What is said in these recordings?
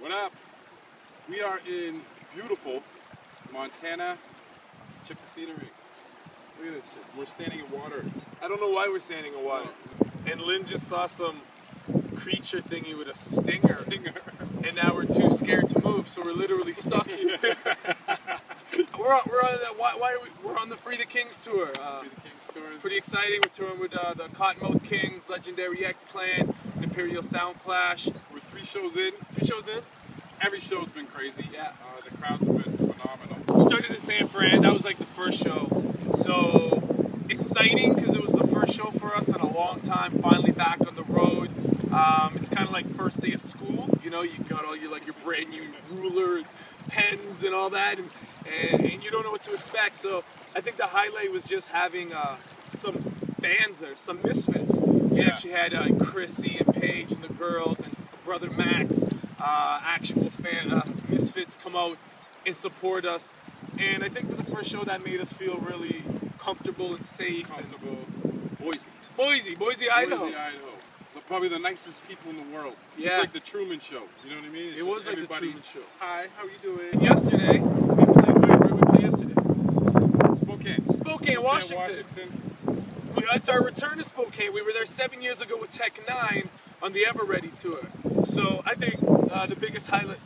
What up? We are in beautiful Montana. Check the scenery. Look at this shit. We're standing in water. I don't know why we're standing in water. And Lynn just saw some creature thingy with a stinger. Stinger. And now we're too scared to move, so we're literally stuck here. we're on, we're on the why, why are we, we're on the Free the Kings tour. Uh, Be the King's tours. pretty exciting. We're touring with uh, the Kottonmouth Kings, Legendary X Clan, Imperial Sound Clash. Three shows in. Three shows in. Every show's been crazy. Yeah. Uh, the crowds have been phenomenal. We started in San Fran. That was like the first show. So exciting because it was the first show for us in a long time. Finally back on the road. Um, it's kind of like first day of school. You know, you got all your like your brand new ruler, and pens, and all that, and, and, and you don't know what to expect. So I think the highlight was just having uh, some fans there, some misfits. You Yeah. actually had uh, Chrissy and Paige and the girls and brother Max, uh, actual fan uh, misfits come out and support us. And I think for the first show that made us feel really comfortable and safe. Comfortable. Boise. Boise, Boise, Idaho. Boise, Idaho. Probably the nicest people in the world. It's Yeah. like the Truman Show. You know what I mean? It's It was like the Truman Show. Hi, how are you doing? Yesterday, we played where? Did we play yesterday? Spokane. Spokane, Washington. Washington. We, it's our return to Spokane. We were there seven years ago with Tech N9ne on the Ever Ready tour. So I think uh, the biggest highlight.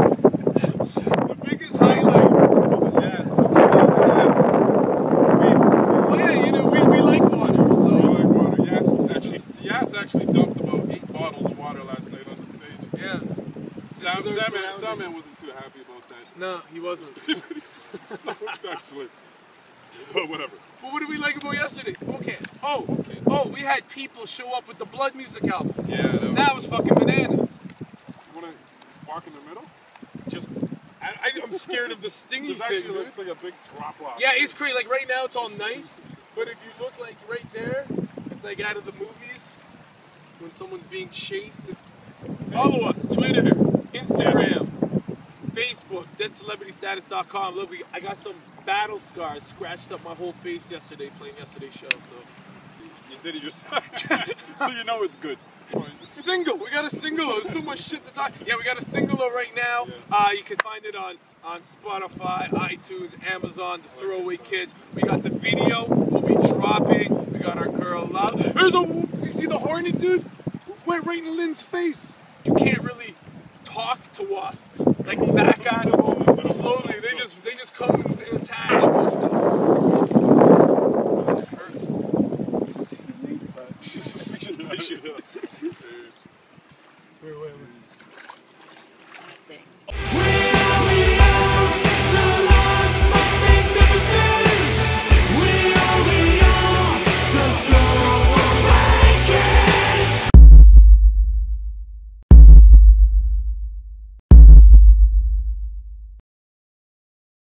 the biggest highlight. Yes. Oh yeah, you know we, we like water, We like water. Yes, actually, Yes actually dumped about eight bottles of water last night on the stage. yeah. Sam, This is our Salmon, surroundings. Salmon wasn't too happy about that. No, he wasn't. Soaked, actually. But whatever. But what did we like about yesterday? Spokane. Oh, Spokane. oh, we had people show up with the Blood Music album. Yeah, that was, That was fucking bananas. You want to walk in the middle? Just, I, I, I'm scared of the stingy This thing. actually looks like a big drop off. Yeah, it's crazy. Like right now, it's all nice, but if you look like right there, it's like out of the movies when someone's being chased. Follow us: Twitter, DeadCelebrityStatus.com. Look, we, I got some battle scars scratched up my whole face yesterday playing yesterday's show. So You did it yourself. so you know it's good. single, we got a single. There's so much shit to talk. Yeah, we got a single right now. Uh, you can find it on on Spotify, iTunes, Amazon. The Throwaway Kids. We got the video. We'll be dropping. We got our girl Love. There's a. You see the hornet dude? Went right in Lynn's face. You can't really talk to wasps. Like back at them slowly. They just they just come and and attack. Just-